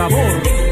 sabor.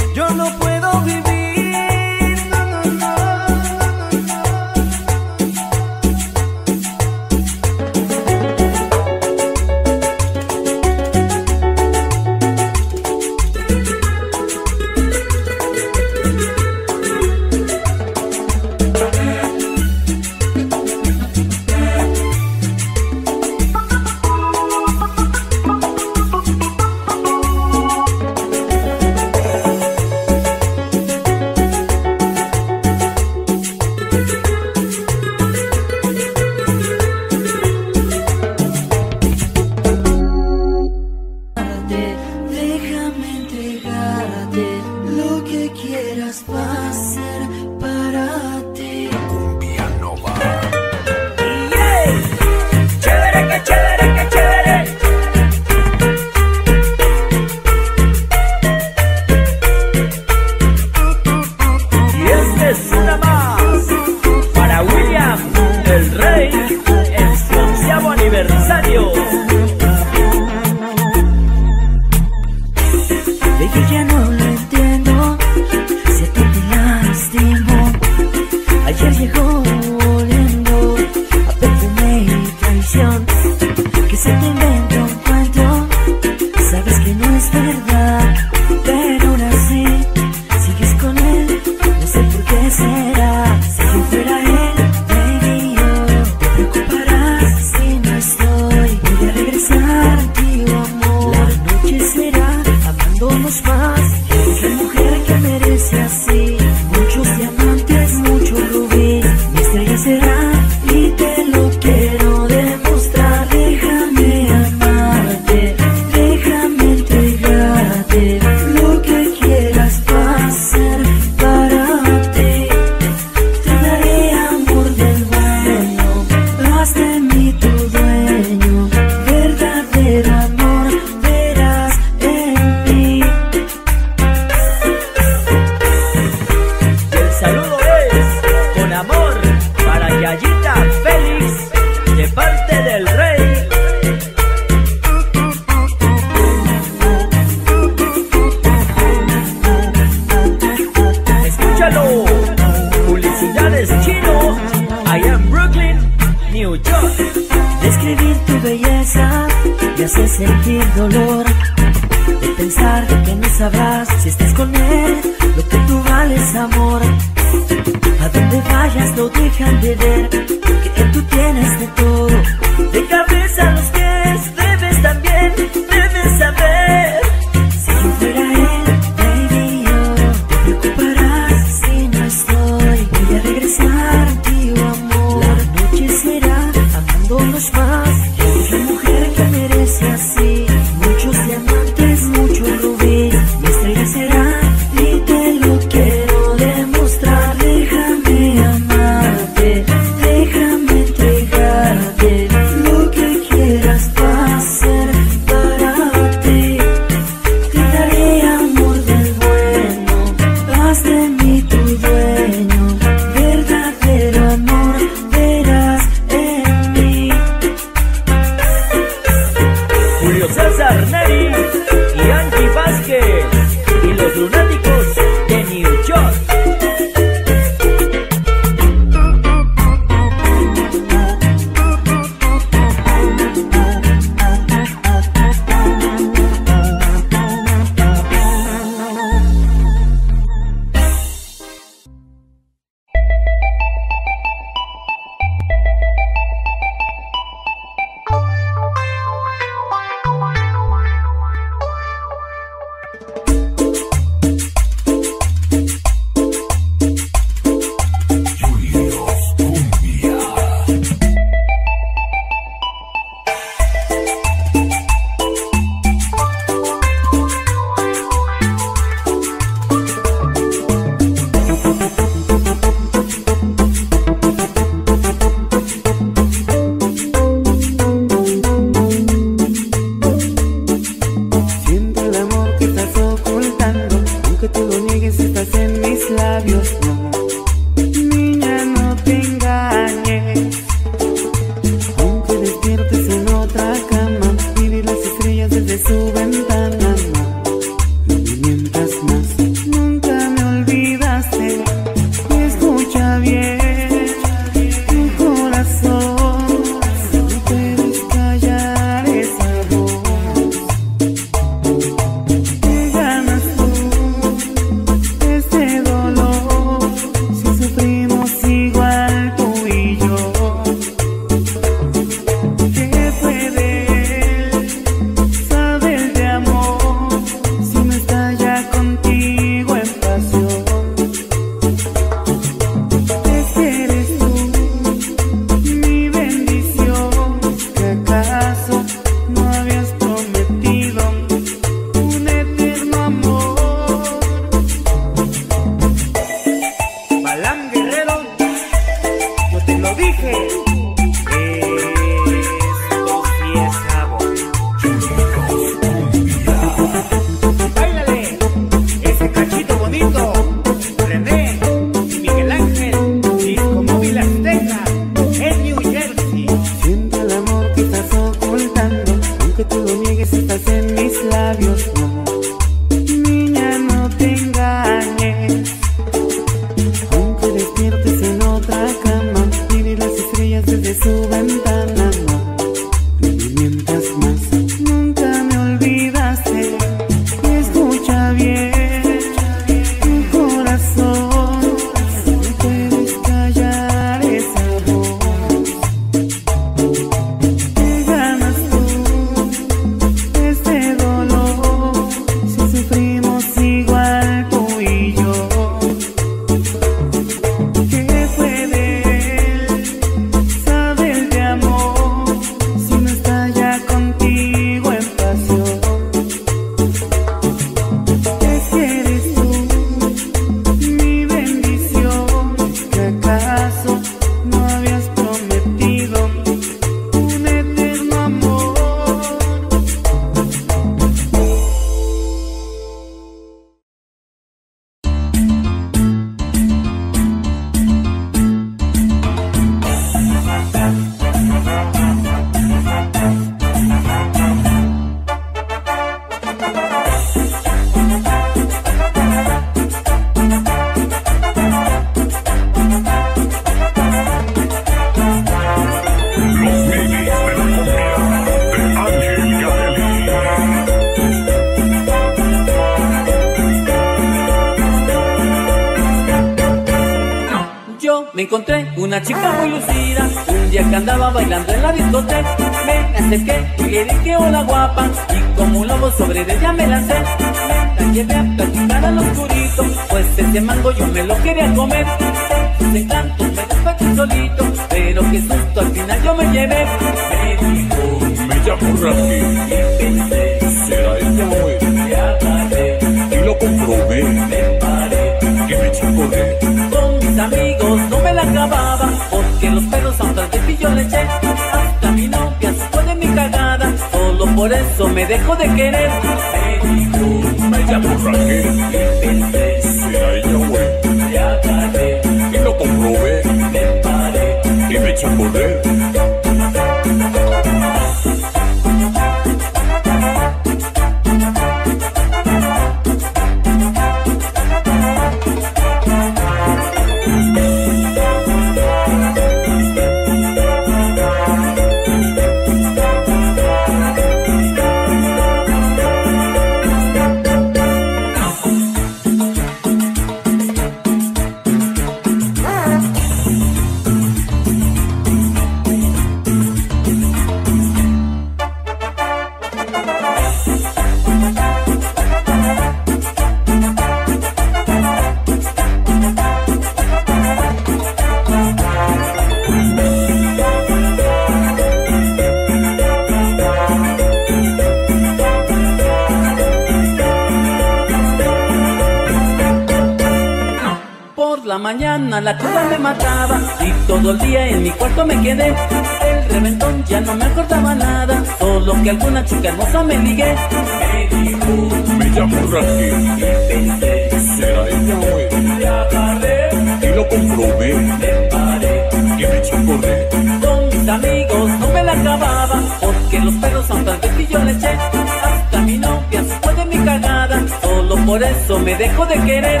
por eso me dejó de querer.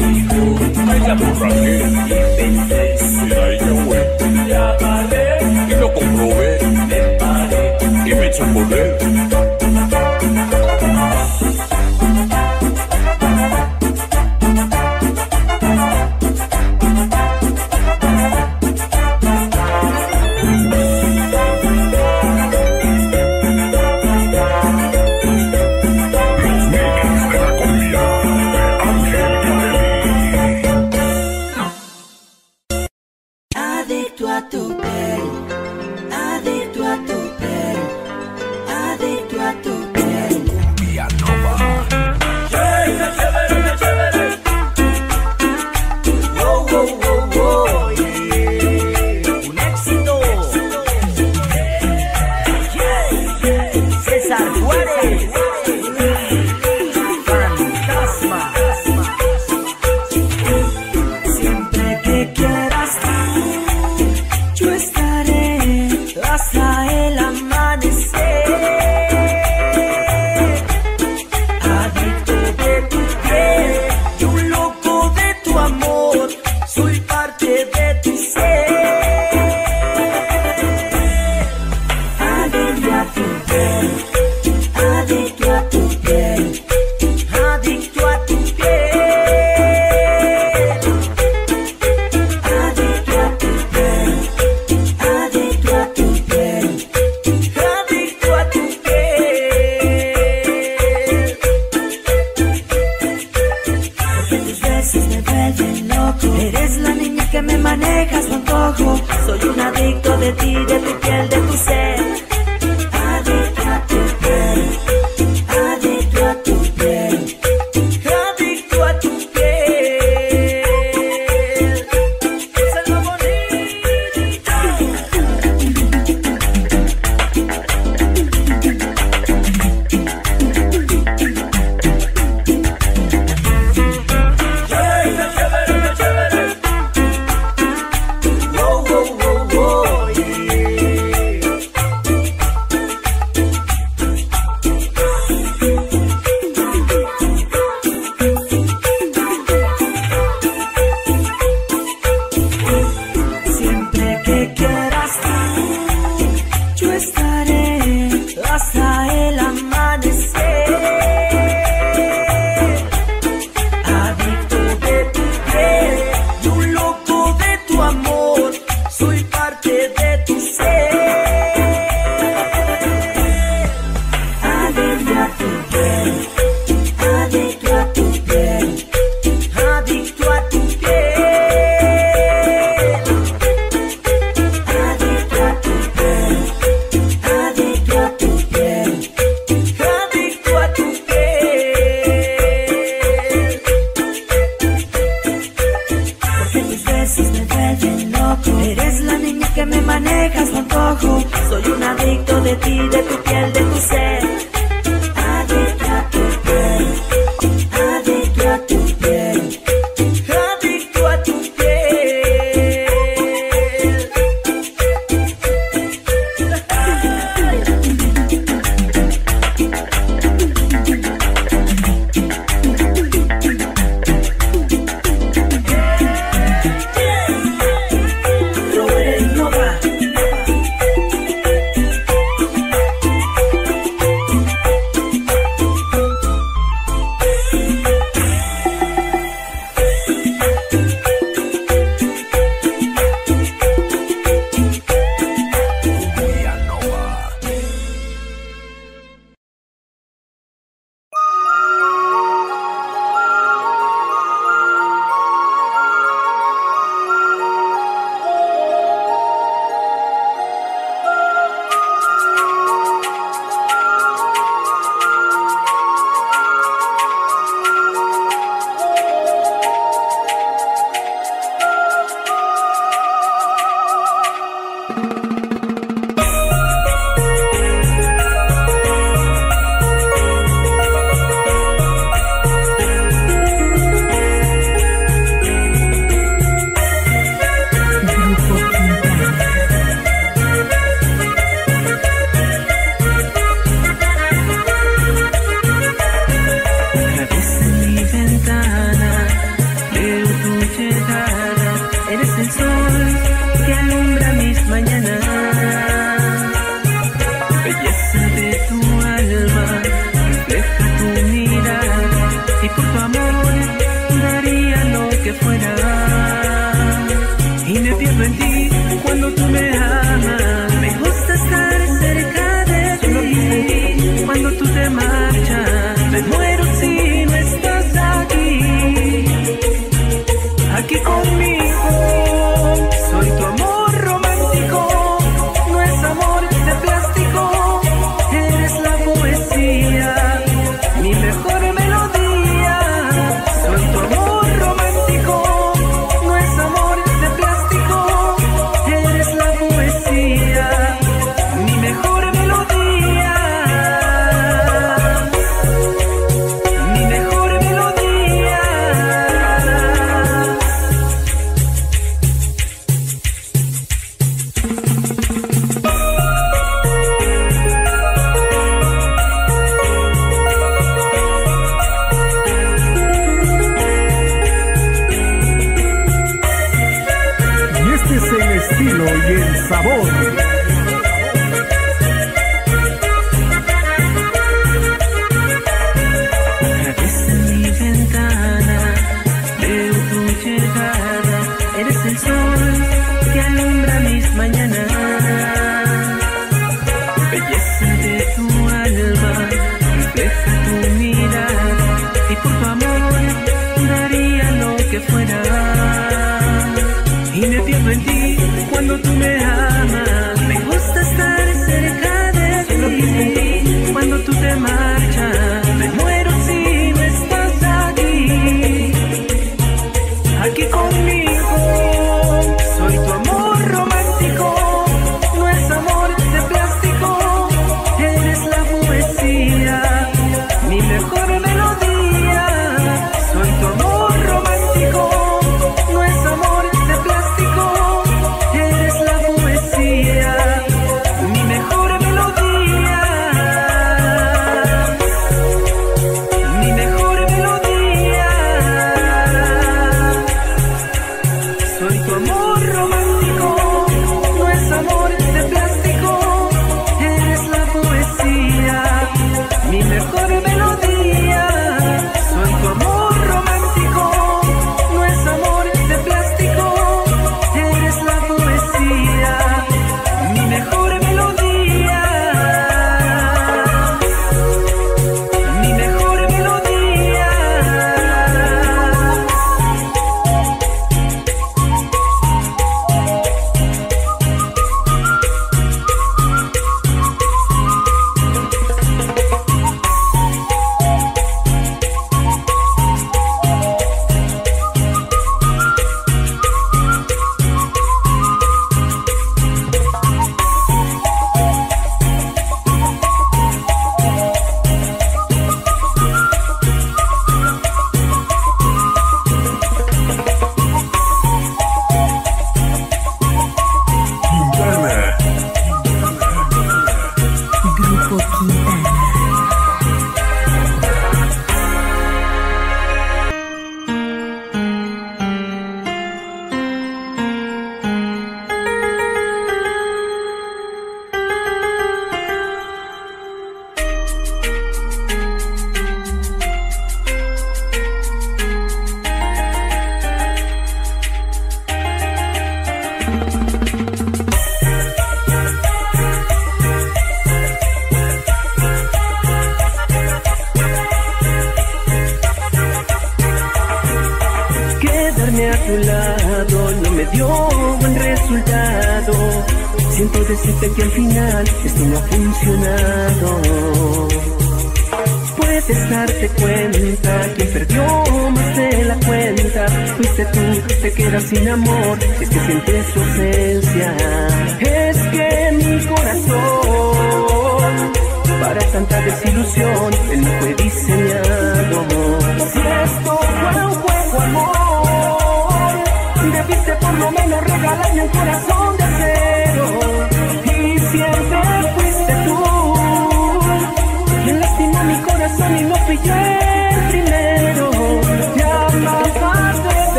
Me dijo, ay la burra que inventé, será ella güey. Ya paré, y lo comprobé, me paré, y me echó a correr.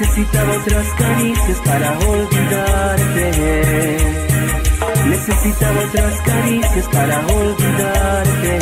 Necesitaba otras caricias para olvidarte. Necesitaba otras caricias para olvidarte.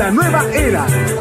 La nueva era.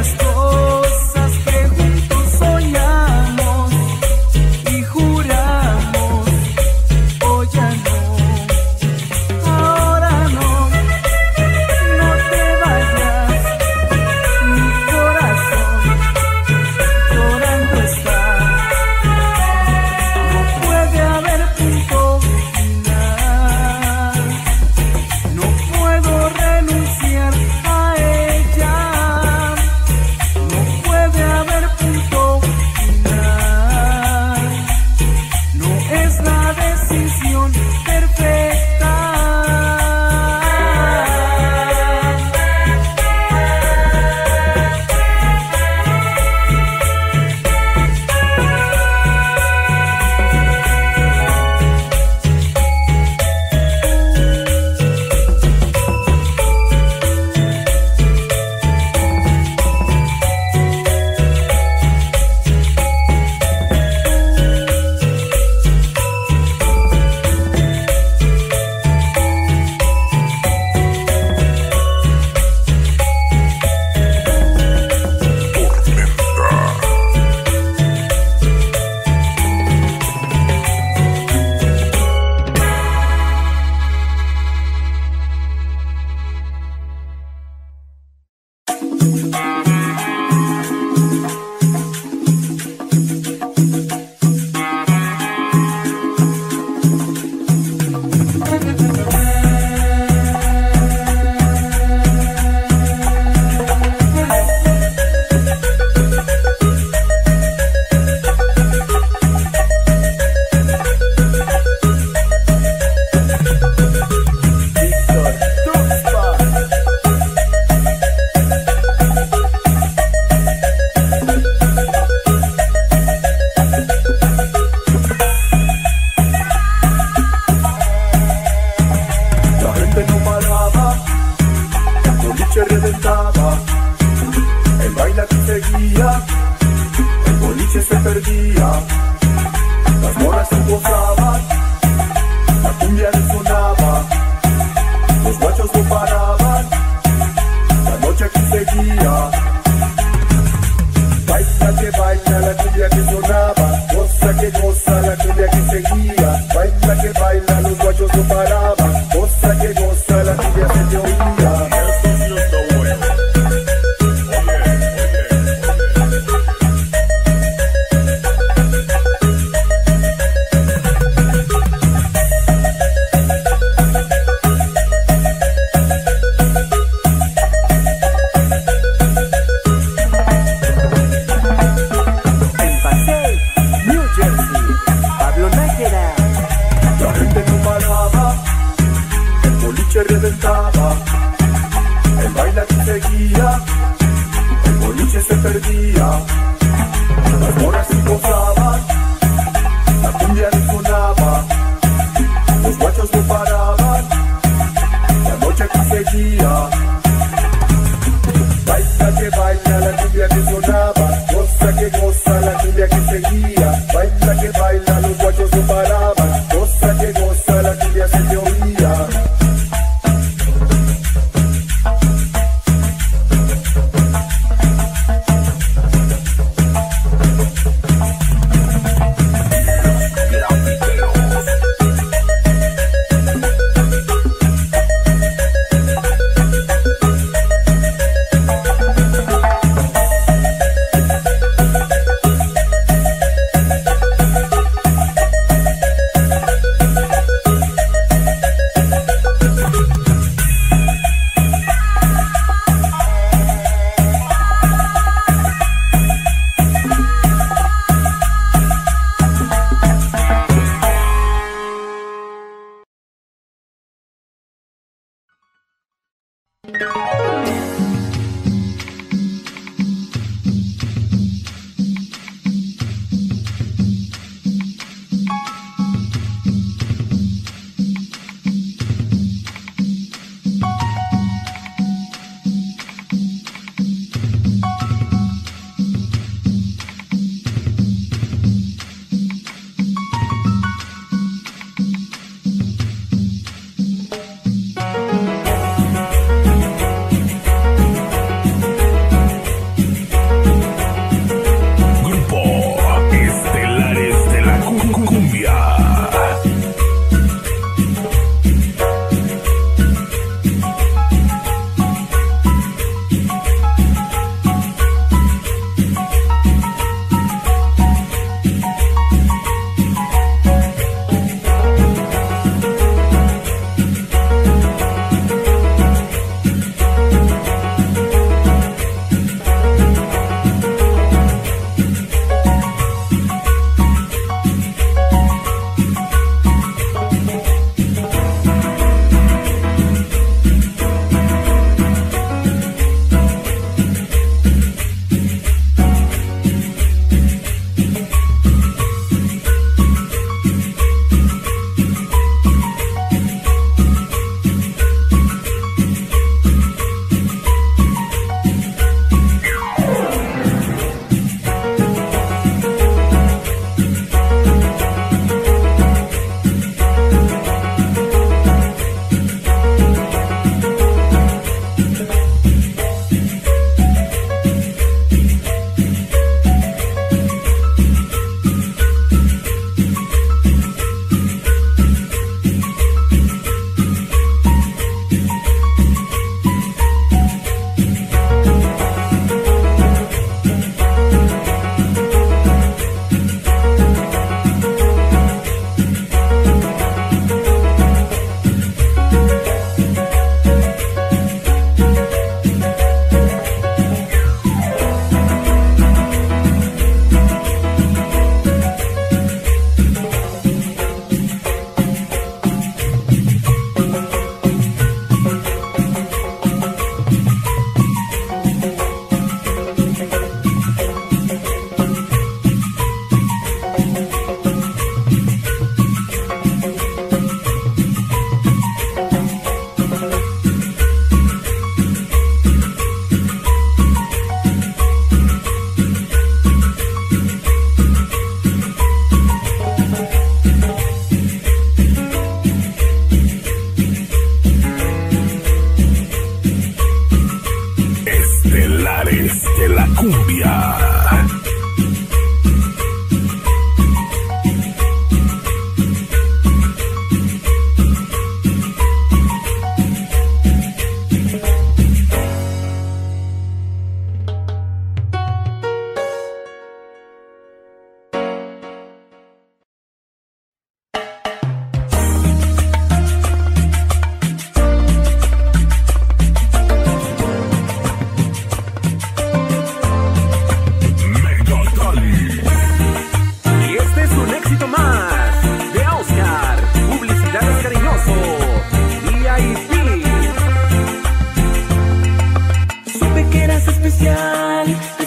las cosas.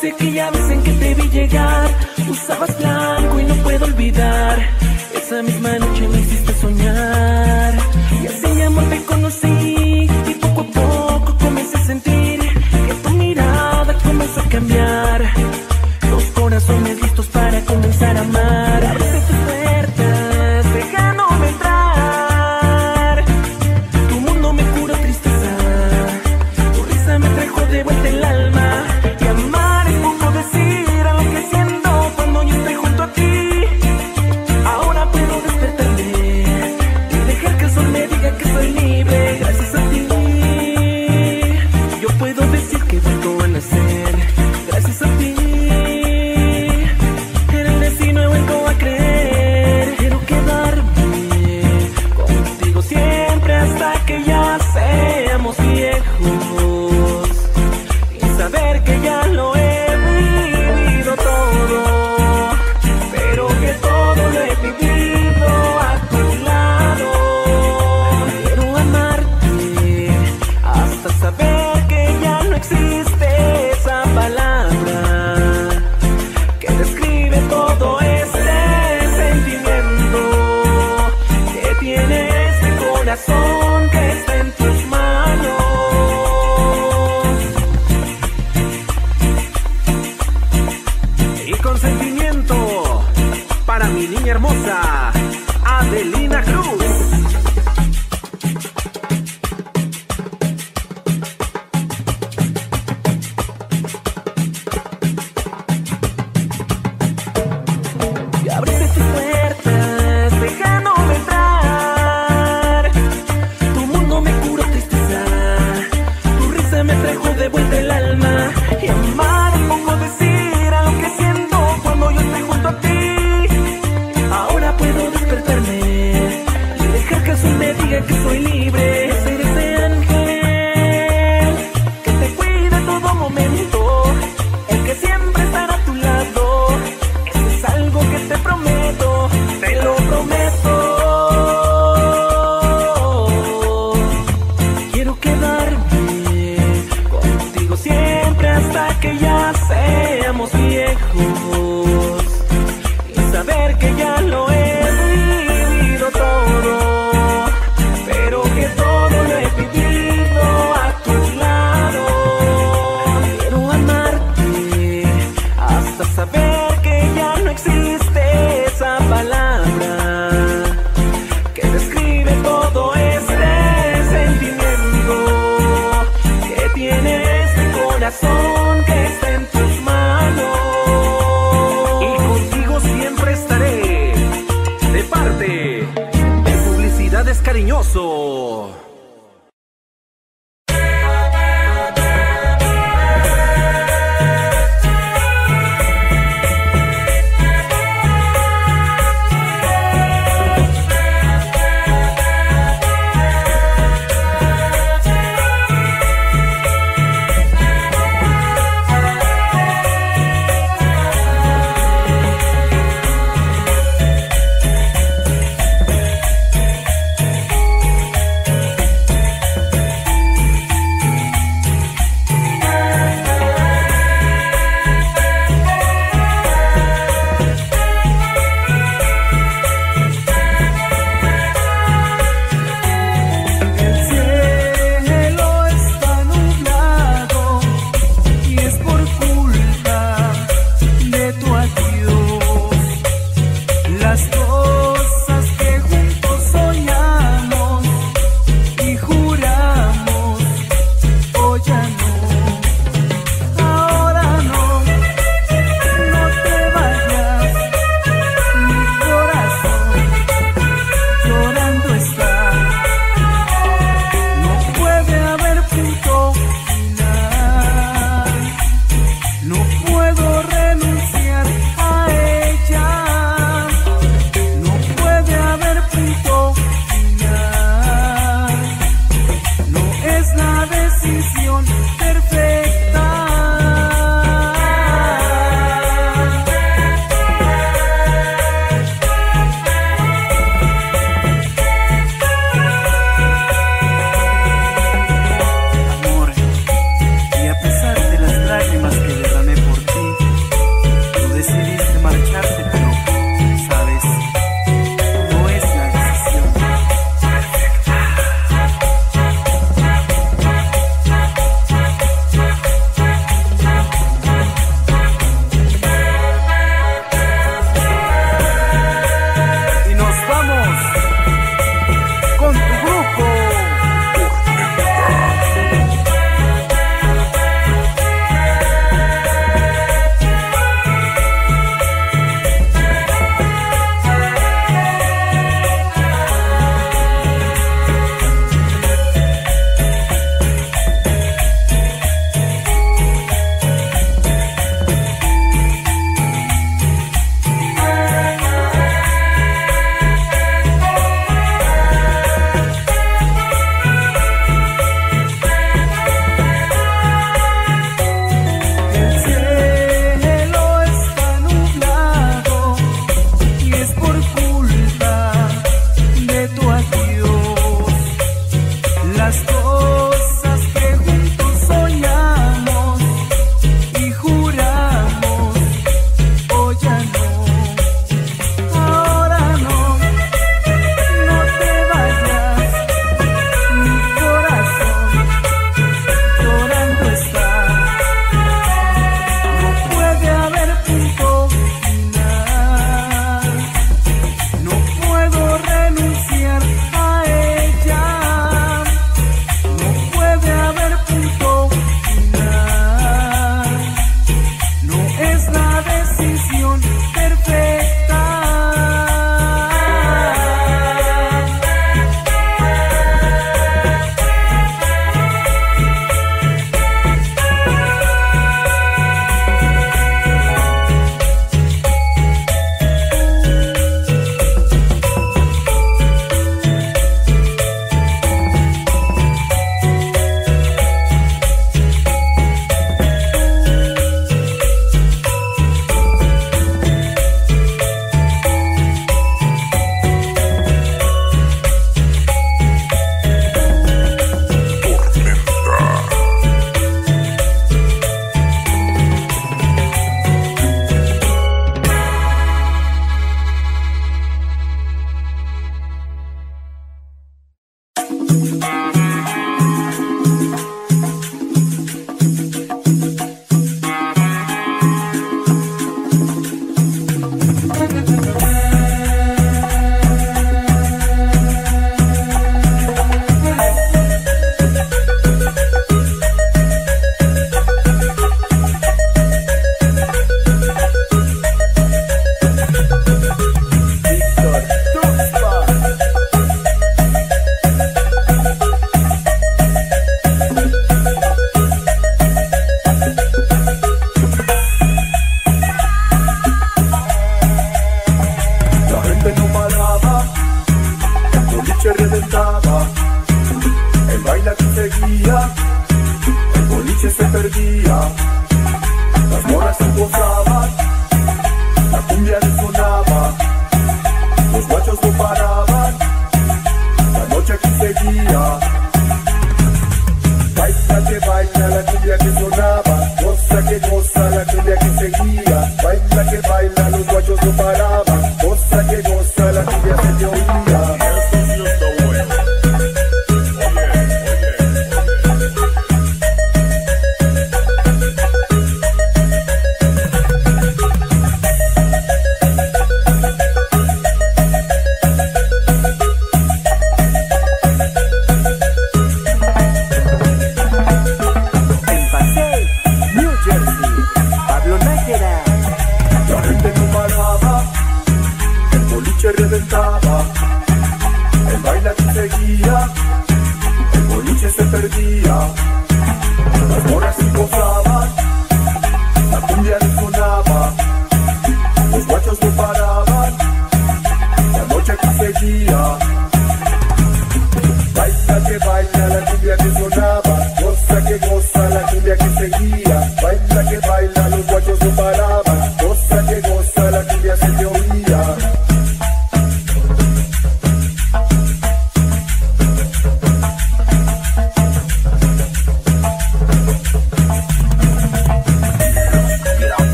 Desde aquella vez en que te vi llegar, usabas blanco y no puedo olvidar. Esa misma noche me hiciste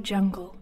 Jungle.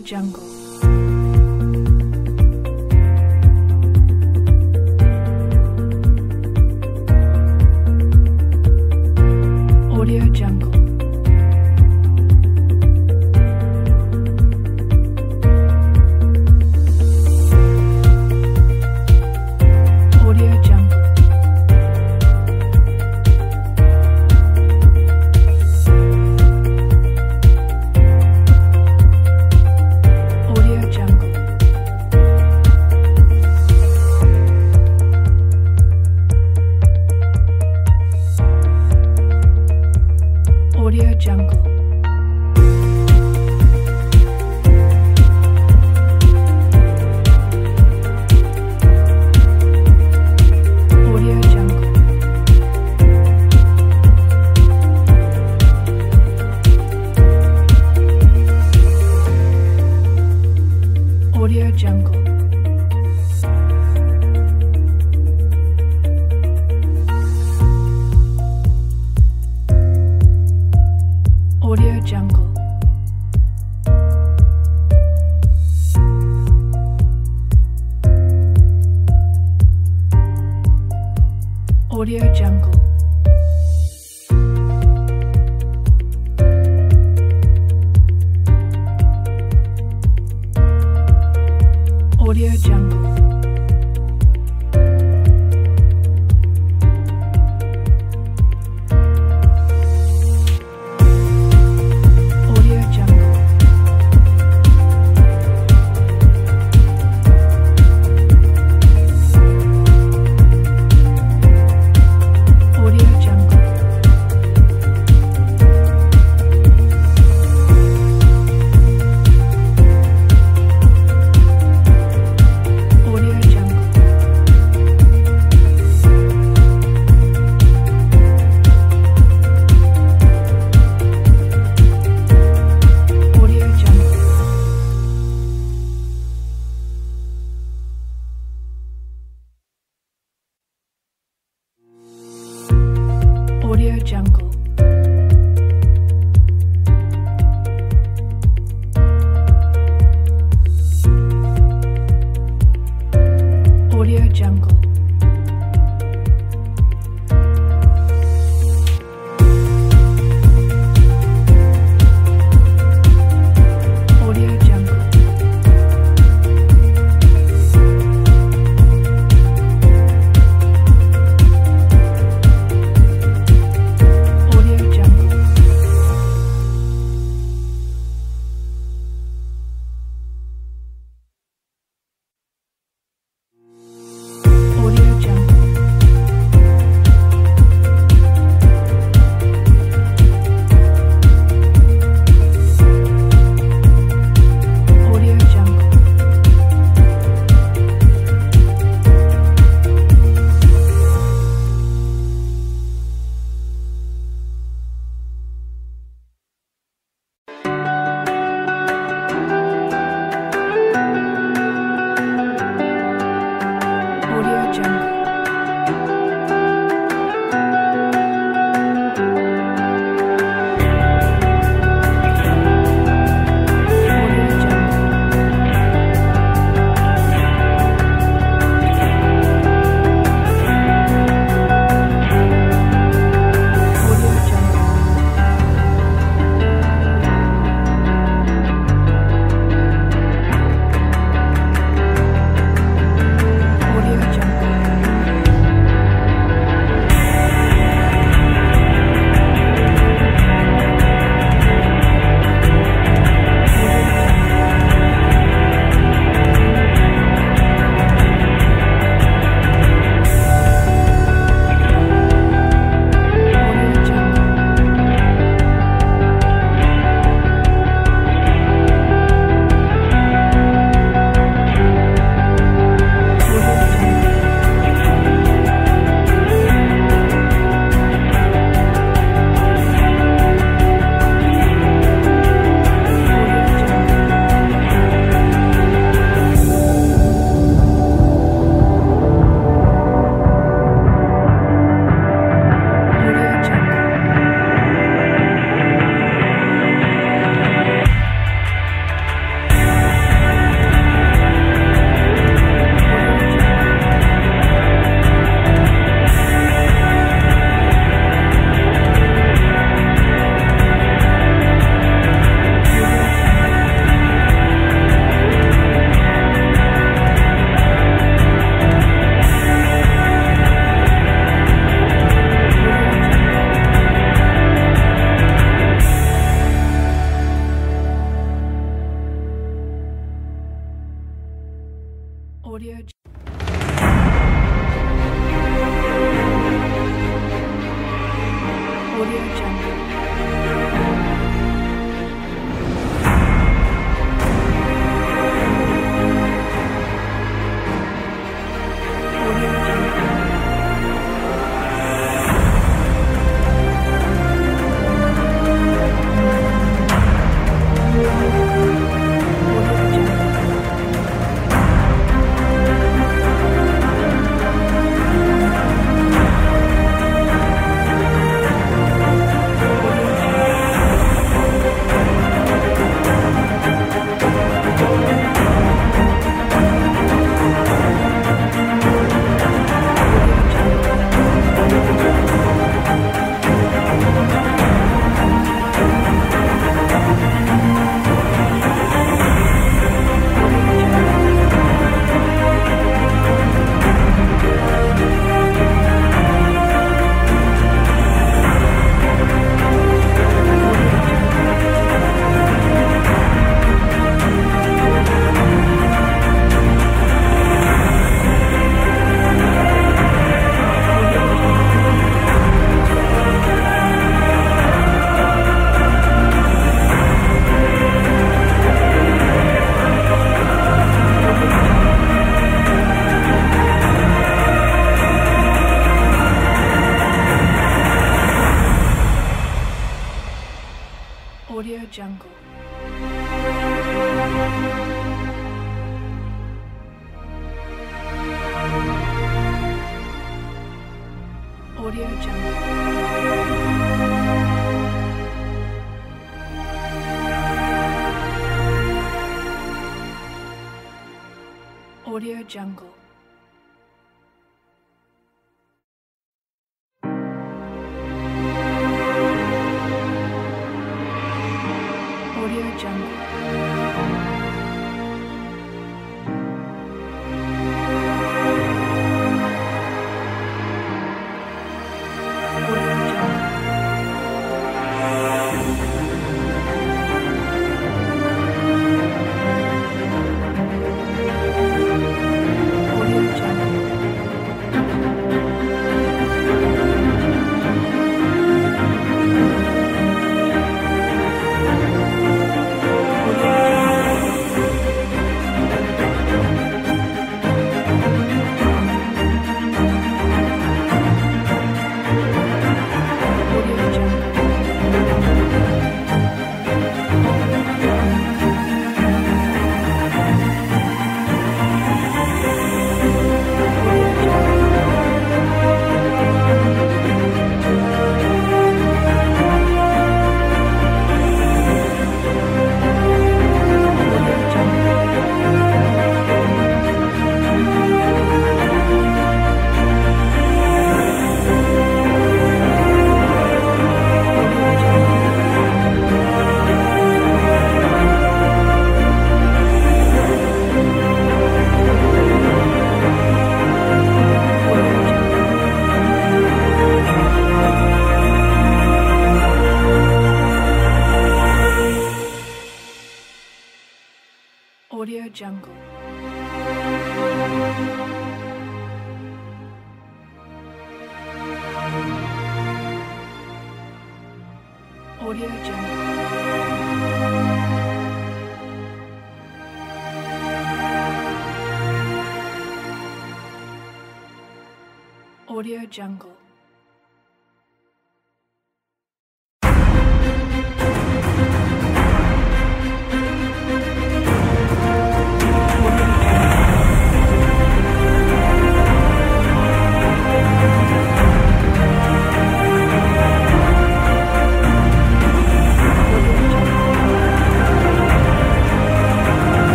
Jungle.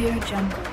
Audio Jungle.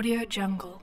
Audio Jungle.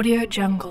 Audio Jungle.